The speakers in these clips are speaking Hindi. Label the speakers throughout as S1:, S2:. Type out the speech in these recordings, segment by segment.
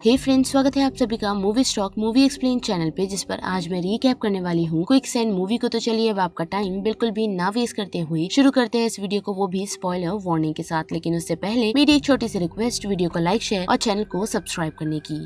S1: हे फ्रेंड्स स्वागत है आप सभी का movie stock movie explain channel पे, जिस पर आज मैं रीकैप करने वाली हूँ क्विक सेंड मूवी को। तो चलिए अब आपका टाइम बिल्कुल भी ना वेस्ट करते हुए शुरू करते हैं इस वीडियो को, वो भी स्पॉइलर वार्निंग के साथ। लेकिन उससे पहले मेरी एक छोटी सी रिक्वेस्ट वीडियो को लाइक शेयर और चैनल को सब्सक्राइब करने की।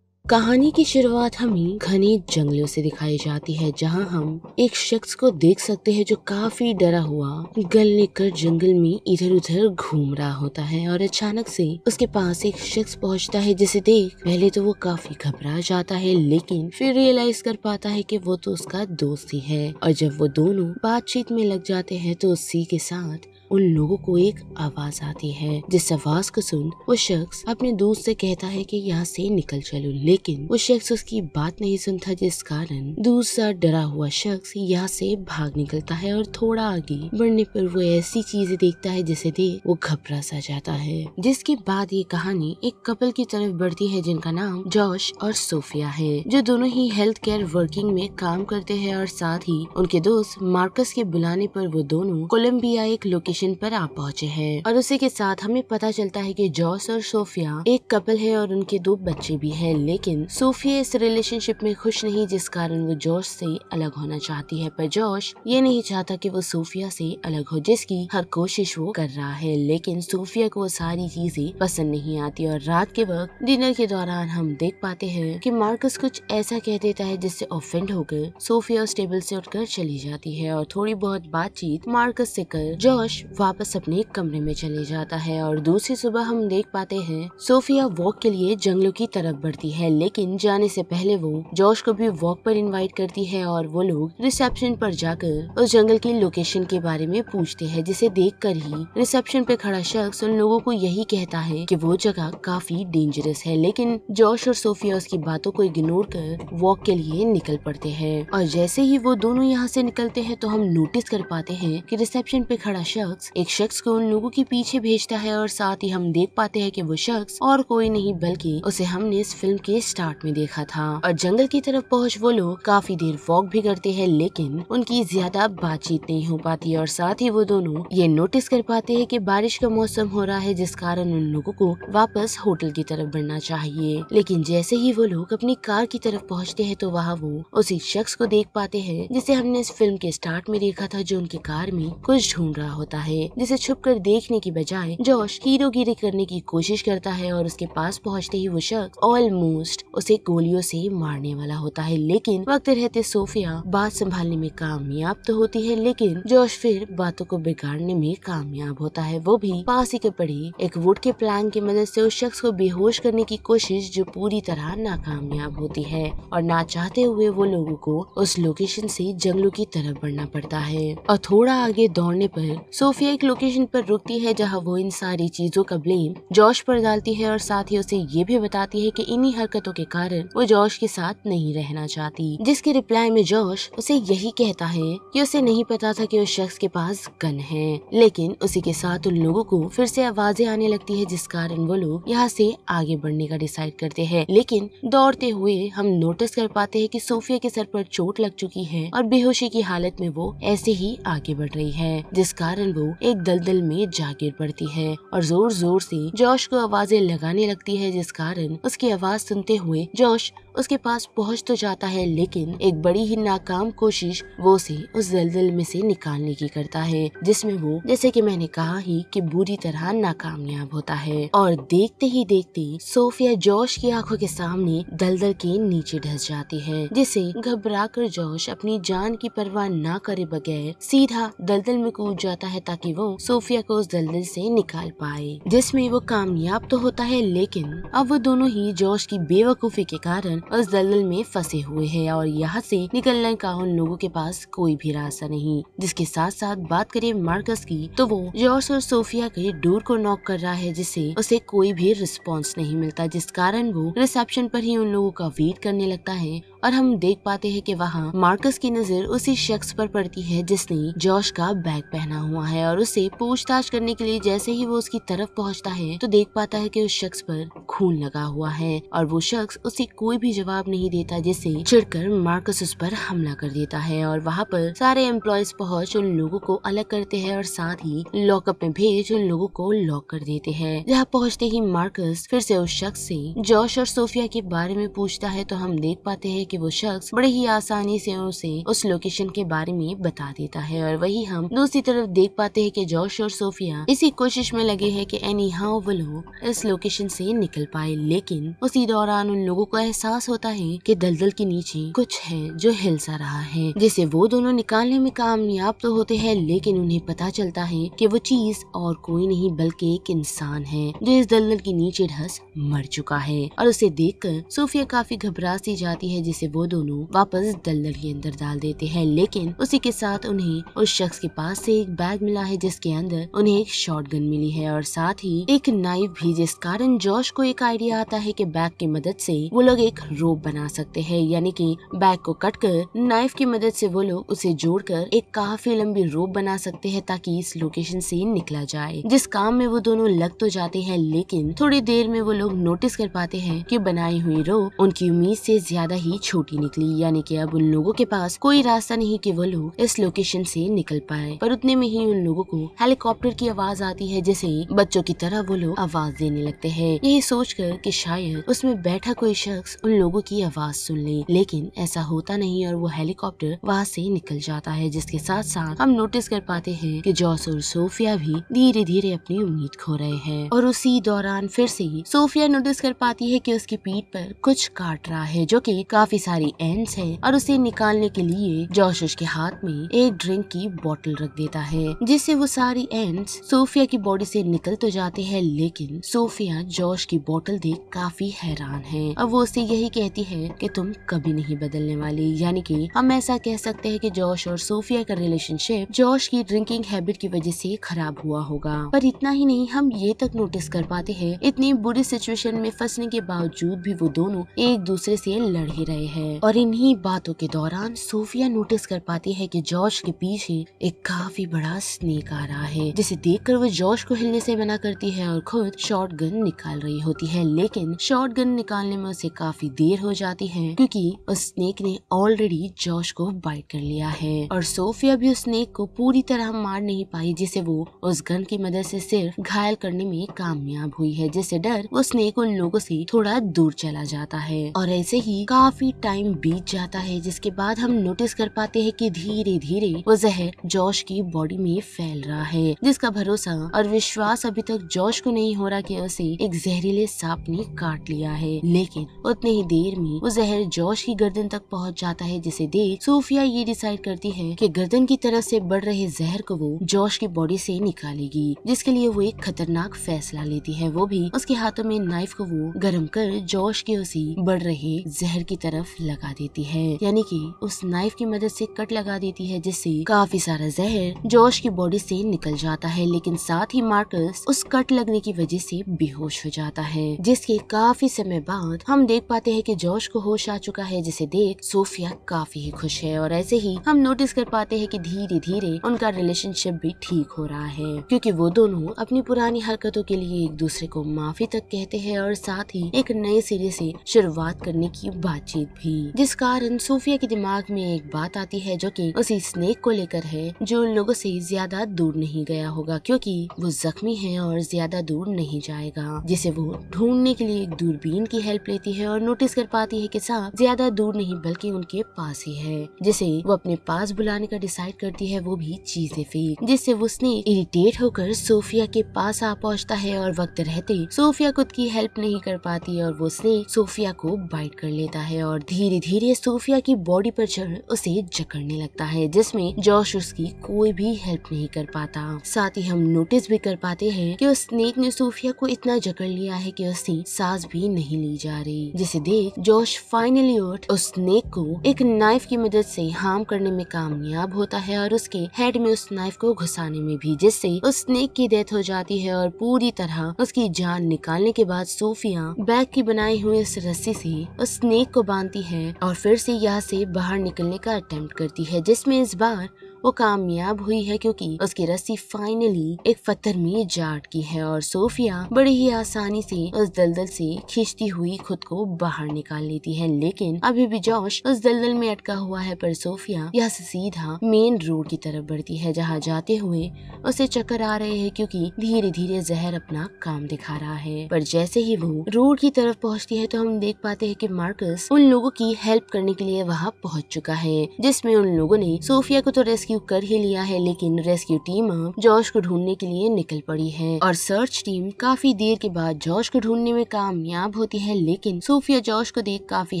S1: कहानी की शुरुआत हमें घने जंगलों से दिखाई जाती है, जहाँ हम एक शख्स को देख सकते हैं जो काफ़ी डरा हुआ गल लेकर जंगल में इधर उधर घूम रहा होता है और अचानक से उसके पास एक शख्स पहुँचता है जिसे देख पहले तो वो काफ़ी घबरा जाता है, लेकिन फिर रियलाइज़ कर पाता है कि वो तो उसका दोस्त ही है। और जब वो दोनों बातचीत में लग जाते हैं तो उसी के साथ उन लोगों को एक आवाज़ आती है। जिस आवाज़ को सुन, वो शख्स अपने दोस्त से कहता है कि यहाँ से निकल चलो। लेकिन वो शख्स उसकी बात नहीं सुनता, जिस कारण दूसरा डरा हुआ शख्स यहाँ से भाग निकलता है और थोड़ा आगे बढ़ने पर वो ऐसी चीज़ें देखता है जिसे देख वो घबरा सा जाता है। जिसके बाद ये कहानी एक कपल की तरफ़ बढ़ती है, जिनका नाम जॉश और सोफिया है, जो दोनों ही हेल्थ केयर वर्किंग में काम करते हैं और साथ ही उनके दोस्त मार्कस के बुलाने पर वो दोनों कोलम्बिया एक लोकेशन स्टेशन पर आ पहुँचे हैं। और उसी के साथ हमें पता चलता है कि जॉस और सोफिया एक कपल है और उनके दो बच्चे भी हैं, लेकिन सोफिया इस रिलेशनशिप में खुश नहीं, जिस कारण वो जॉश से अलग होना चाहती है। पर जॉश ये नहीं चाहता कि वो सोफिया से अलग हो, जिसकी हर कोशिश वो कर रहा है, लेकिन सोफिया को वो सारी चीज़ें पसंद नहीं आती। और रात के वक्त, डिनर के दौरान हम देख पाते हैं कि मार्कस कुछ ऐसा कह देता है जिससे ऑफेंड होकर सोफिया उस टेबल से उठकर चली जाती है। और थोड़ी बहुत बातचीत मार्कस से कर जॉश वापस अपने कमरे में चले जाता है और दूसरी सुबह हम देख पाते हैं, सोफिया वॉक के लिए जंगलों की तरफ़ बढ़ती है, लेकिन जाने से पहले वो जॉश को भी वॉक पर इनवाइट करती है और वो लोग रिसेप्शन पर जाकर उस जंगल की लोकेशन के बारे में पूछते हैं, जिसे देख कर ही रिसेप्शन पे खड़ा शख्स उन लोगों को यही कहता है कि वो जगह काफ़ी डेंजरस है, लेकिन जॉश और सोफिया उसकी बातों को इग्नोर कर वॉक के लिए निकल पड़ते हैं। और जैसे ही वो दोनों यहाँ से निकलते हैं तो हम नोटिस कर पाते हैं कि रिसेप्शन पे खड़ा शख्स शख्स एक शख्स को उन लोगों के पीछे भेजता है और साथ ही हम देख पाते हैं कि वो शख्स और कोई नहीं, बल्कि उसे हमने इस फ़िल्म के स्टार्ट में देखा था। और जंगल की तरफ़ पहुँच वो लोग काफ़ी देर वॉक भी करते हैं, लेकिन उनकी ज़्यादा बातचीत नहीं हो पाती और साथ ही वो दोनों ये नोटिस कर पाते हैं कि बारिश का मौसम हो रहा है, जिस कारण उन लोगों को वापस होटल की तरफ़ बढ़ना चाहिए। लेकिन जैसे ही वो लोग अपनी कार की तरफ़ पहुँचते हैं तो वहाँ वो उसी शख्स को देख पाते हैं, जिसे हमने इस फ़िल्म के स्टार्ट में देखा था, जो उनकी कार में कुछ ढूंढ रहा होता है, जिसे छुप कर देखने की बजाय जॉश हीरोगिरी करने की कोशिश करता है और उसके पास पहुँचते ही वो शख्स ऑलमोस्ट उसे गोलियों से मारने वाला होता है। लेकिन वक्त रहते सोफिया बात संभालने में कामयाब तो होती है, लेकिन जॉश फिर बातों को बिगाड़ने में कामयाब होता है। वो भी पास ही के पड़ी एक वुड के प्लान की मदद से उस शख्स को बेहोश करने की कोशिश जो पूरी तरह नाकामयाब होती है और ना चाहते हुए वो लोगों को उस लोकेशन से जंगलों की तरफ़ बढ़ना पड़ता है। और थोड़ा आगे दौड़ने पर सोफिया सोफिया एक लोकेशन पर रुकती है जहाँ वो इन सारी चीज़ों का ब्लेम जॉश पर डालती है और साथ ही उसे ये भी बताती है कि इन्हीं हरकतों के कारण वो जॉश के साथ नहीं रहना चाहती। जिसके रिप्लाई में जॉश उसे यही कहता है कि उसे नहीं पता था कि उस शख्स के पास गन है, लेकिन उसी के साथ उन लोगों को फिर से आवाज़ें आने लगती है, जिस कारण वो लोग यहाँ से आगे बढ़ने का डिसाइड करते हैं। लेकिन दौड़ते हुए हम नोटिस कर पाते हैं कि सोफिया के सर पर चोट लग चुकी है और बेहोशी की हालत में वो ऐसे ही आगे बढ़ रही है, जिस कारण वो एक दलदल में जा गिर पड़ती है और ज़ोर ज़ोर से जोश को आवाज़ें लगाने लगती है, जिस कारण उसकी आवाज़ सुनते हुए जॉश उसके पास पहुँच तो जाता है, लेकिन एक बड़ी ही नाकाम कोशिश वो उसे उस दलदल में से निकालने की करता है, जिसमें वो, जैसे कि मैंने कहा ही कि बुरी तरह नाकामयाब होता है। और देखते ही देखते सोफिया जोश की आँखों के सामने दलदल के नीचे ढस जाती है, जिसे घबरा कर जोश अपनी जान की परवाह न करे बगैर सीधा दलदल में कूद जाता है ताकि वो सोफिया को उस दलदल से निकाल पाए, जिसमें वो कामयाब तो होता है, लेकिन अब वो दोनों ही जोश की बेवकूफ़ी के कारण उस दलदल में फंसे हुए हैं और यहाँ से निकलने का उन लोगों के पास कोई भी रास्ता नहीं। जिसके साथ साथ बात करें मार्कस की तो वो जॉर्ज और सोफिया के डोर को नॉक कर रहा है, जिससे उसे कोई भी रिस्पॉन्स नहीं मिलता, जिस कारण वो रिसेप्शन पर ही उन लोगों का वेट करने लगता है और हम देख पाते हैं कि वहाँ मार्कस की नज़र उसी शख्स पर पड़ती है जिसने जॉश का बैग पहना हुआ है और उसे पूछताछ करने के लिए जैसे ही वो उसकी तरफ़ पहुँचता है तो देख पाता है की उस शख्स पर खून लगा हुआ है और वो शख्स उसे कोई भी जवाब नहीं देता जिससे चिड़कर मार्कस उस पर हमला कर देता है और वहाँ पर सारे एम्प्लॉयज़ पहुँच उन लोगों को अलग करते हैं और साथ ही लॉकअप में भेज उन लोगों को लॉक कर देते हैं। जहाँ पहुँचते ही मार्कस फिर से उस शख्स से जॉश और सोफिया के बारे में पूछता है तो हम देख पाते हैं कि वो शख्स बड़े ही आसानी से उसे उस लोकेशन के बारे में बता देता है। और वही हम दूसरी तरफ़ देख पाते हैं कि जॉश और सोफिया इसी कोशिश में लगे हैं कि एनी हाउ वो लोग इस लोकेशन से निकल पाए। लेकिन उसी दौरान उन लोगों को एहसास होता है कि दलदल के नीचे कुछ है जो हिल सा रहा है। जिसे वो दोनों निकालने में कामयाब तो होते हैं, लेकिन उन्हें पता चलता है कि वो चीज़ और कोई नहीं, बल्कि एक इंसान है जो इस दलदल के नीचे ढस मर चुका है। और उसे देखकर सोफिया काफ़ी घबरा सी जाती है जिसे वो दोनों वापस दलदल के अंदर डाल देते हैं, लेकिन उसी के साथ उन्हें उस शख्स के पास से एक बैग मिला है, जिसके अंदर उन्हें एक शॉर्ट मिली है और साथ ही एक नाइफ भी, जिस कारण जॉश को एक आइडिया आता है कि बैग की मदद से वो लोग एक रोप बना सकते हैं, यानी कि बैग को कट कर नाइफ की मदद से वो लोग उसे जोड़कर एक काफ़ी लंबी रोप बना सकते हैं, ताकि इस लोकेशन से निकला जाए। जिस काम में वो दोनों लग तो जाते हैं, लेकिन थोड़ी देर में वो लोग नोटिस कर पाते हैं कि बनाई हुई रोप उनकी उम्मीद से ज़्यादा ही छोटी निकली, यानी कि अब उन लोगों के पास कोई रास्ता नहीं कि वो लोग इस लोकेशन से निकल पाए। पर उतने में ही उन लोगों को हेलीकॉप्टर की आवाज़ आती है, जिसे बच्चों की तरह वो लोग आवाज़ देने लगते हैं। यही सोच कर कि शायद उसमें बैठा कोई शख्स उन लोगों की आवाज़ सुन ले। लेकिन ऐसा होता नहीं और वो हेलीकॉप्टर वहाँ से निकल जाता है, जिसके साथ साथ हम नोटिस कर पाते हैं कि जॉस और सोफिया भी धीरे धीरे अपनी उम्मीद खो रहे हैं। और उसी दौरान फिर से सोफिया नोटिस कर पाती है कि उसकी पीठ पर कुछ काट रहा है, जो कि काफ़ी सारी एंड्स है और उसे निकालने के लिए जॉश उसके हाथ में एक ड्रिंक की बोतल रख देता है, जिससे वो सारी एंड्स सोफिया की बॉडी से निकल तो जाते हैं, लेकिन सोफिया जॉश की बोतल देख काफ़ी हैरान है। और वो उसे यही कहती है कि तुम कभी नहीं बदलने वाली। यानी कि हम ऐसा कह सकते हैं कि जॉश और सोफिया का रिलेशनशिप जॉश की ड्रिंकिंग हैबिट की वजह से खराब हुआ होगा। पर इतना ही नहीं, हम ये तक नोटिस कर पाते हैं, इतनी बुरी सिचुएशन में फंसने के बावजूद भी वो दोनों एक दूसरे से लड़ ही रहे हैं और इन्हीं बातों के दौरान सोफिया नोटिस कर पाती है कि जॉश के पीछे एक काफ़ी बड़ा स्नेक आ रहा है, जिसे देखकर वो जॉश को हिलने से मना करती है और खुद शॉर्ट गन निकाल रही होती है। लेकिन शॉर्ट गन निकालने में उसे काफ़ी देर हो जाती है, क्योंकि उस स्नेक ने ऑलरेडी जॉश को बाइट कर लिया है और सोफिया भी उस स्नेक को पूरी तरह मार नहीं पाई, जिसे वो उस गन की मदद से सिर्फ़ घायल करने में कामयाब हुई है, जिससे डर वो स्नेक उन लोगों से थोड़ा दूर चला जाता है। और ऐसे ही काफ़ी टाइम बीत जाता है, जिसके बाद हम नोटिस कर पाते हैं कि धीरे धीरे वो जहर जोश की बॉडी में फैल रहा है, जिसका भरोसा और विश्वास अभी तक जोश को नहीं हो रहा कि उसे एक जहरीले सांप ने काट लिया है। लेकिन उतने ही देर में वो जहर जोश की गर्दन तक पहुँच जाता है, जिसे देख सोफिया ये डिसाइड करती है कि गर्दन की तरफ़ से बढ़ रहे जहर को वो जोश की बॉडी से निकालेगी, जिसके लिए वो एक खतरनाक फैसला लेती है। वो भी उसके हाथों में नाइफ को वो गर्म कर जोश के उसी बढ़ रहे जहर की तरफ़ लगा देती है। यानी कि उस नाइफ की मदद से कट लगा देती है, जिससे काफ़ी सारा जहर जॉश की बॉडी से निकल जाता है, लेकिन साथ ही मार्कस उस कट लगने की वजह से बेहोश हो जाता है, जिसके काफ़ी समय बाद हम देख पाते हैं कि जॉश को होश आ चुका है, जिसे देख सोफिया काफ़ी ही खुश है और ऐसे ही हम नोटिस कर पाते हैं कि धीरे धीरे उनका रिलेशनशिप भी ठीक हो रहा है, क्योंकि वो दोनों अपनी पुरानी हरकतों के लिए एक दूसरे को माफ़ी तक कहते हैं और साथ ही एक नए सिरे से शुरुआत करने की बातचीत भी। जिस कारण सोफिया के दिमाग में एक बात आती है जो कि उसी स्नेक को लेकर है, जो उन लोगों से ज़्यादा दूर नहीं गया होगा, क्योंकि वो जख्मी है और ज़्यादा दूर नहीं जाएगा, जिसे वो ढूँढने के लिए एक दूरबीन की हेल्प लेती है और नोटिस कर पाती है कि सांप ज़्यादा दूर नहीं, बल्कि उनके पास ही है, जिसे वो अपने पास बुलाने का डिसाइड करती है, वो भी चीज़ें फेंक जिससे वो स्नेक इरिटेट होकर सोफिया के पास आ पहुँचता है और वक्त रहते सोफिया खुद की हेल्प नहीं कर पाती और वो स्नेक सोफिया को बाइट कर लेता है और धीरे धीरे सोफिया की बॉडी पर चढ़ उसे जकड़ने लगता है, जिसमें जॉश उसकी कोई भी हेल्प नहीं कर पाता। साथ ही हम नोटिस भी कर पाते हैं कि उस स्नेक ने सोफिया को इतना जकड़ लिया है कि उसकी सांस भी नहीं ली जा रही, जिसे देख जोश फाइनली उठ उस स्नेक को एक नाइफ की मदद से हार्म करने में कामयाब होता है और उसके हेड में उस नाइफ को घुसाने में भी, जिससे उस स्नेक की डेथ हो जाती है और पूरी तरह उसकी जान निकालने के बाद सोफिया बैग की बनाई हुई उस रस्सी से उस स्नेक को बाँध बांधती है और फिर से यहाँ से बाहर निकलने का अटेम्प्ट करती है, जिसमें इस बार वो कामयाब हुई है क्योंकि उसकी रस्सी फाइनली एक पत्थर में जा अटकी है और सोफिया बड़ी ही आसानी से उस दलदल से खींचती हुई खुद को बाहर निकाल लेती है। लेकिन अभी भी जोश उस दलदल में अटका हुआ है, पर सोफिया यहाँ से सीधा मेन रोड की तरफ़ बढ़ती है, जहाँ जाते हुए उसे चक्कर आ रहे हैं क्योंकि धीरे धीरे जहर अपना काम दिखा रहा है। पर जैसे ही वो रोड की तरफ़ पहुँचती है तो हम देख पाते हैं की मार्कस उन लोगों की हेल्प करने के लिए वहाँ पहुँच चुका है, जिसमें उन लोगों ने सोफिया को तो रेस्क्यू कर ही लिया है, लेकिन रेस्क्यू टीम अब जॉश को ढूँढने के लिए निकल पड़ी है। और सर्च टीम काफ़ी देर के बाद जॉश को ढूँढने में कामयाब होती है, लेकिन सोफिया जॉश को देख काफ़ी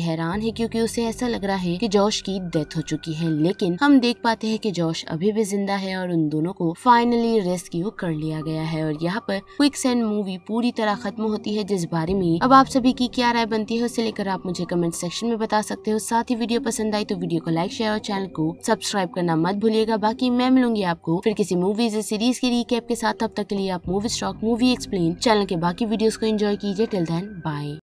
S1: हैरान है, क्योंकि उसे ऐसा लग रहा है कि जॉश की डेथ हो चुकी है। लेकिन हम देख पाते हैं कि जॉश अभी भी ज़िंदा है और उन दोनों को फाइनली रेस्क्यू कर लिया गया है। और यहाँ पर क्विक सेंड मूवी पूरी तरह खत्म होती है, जिस बारे में अब आप सभी की क्या राय बनती है, उसे लेकर आप मुझे कमेंट सेक्शन में बता सकते हो। साथ ही वीडियो पसंद आई तो वीडियो को लाइक शेयर और चैनल को सब्सक्राइब करना मत भूलिएगा बाकी मैं मिलूँगी आपको फिर किसी मूवीज़ या सीरीज़ की रिकेप के साथ। तब तक के लिए आप movie stock movie explain channel के बाकी वीडियोस को एंजॉय कीजिए। Till then bye